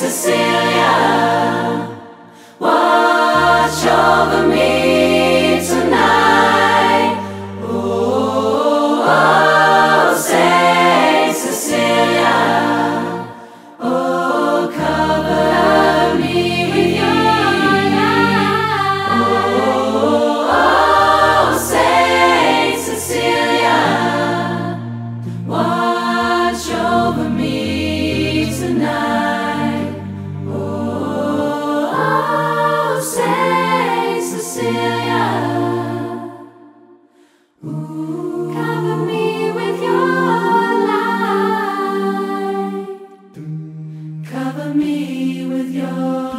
Cecilia, me with your